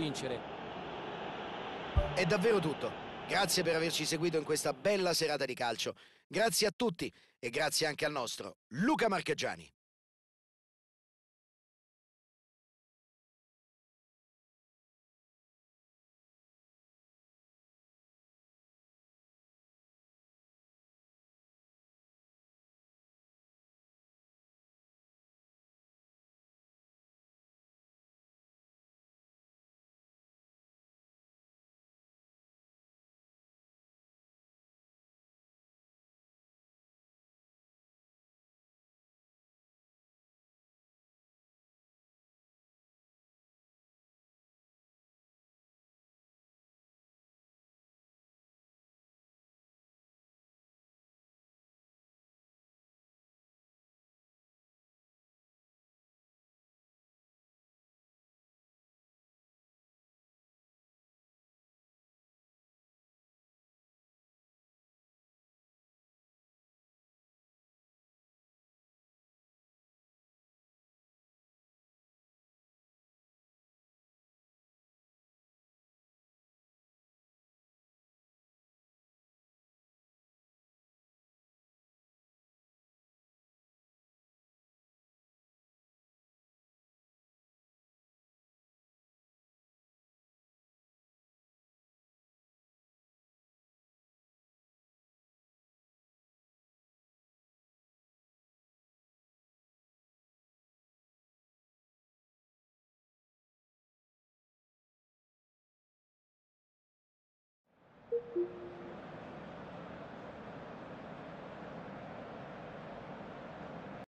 vincere. È davvero tutto. Grazie per averci seguito in questa bella serata di calcio. Grazie a tutti e grazie anche al nostro Luca Marchegiani.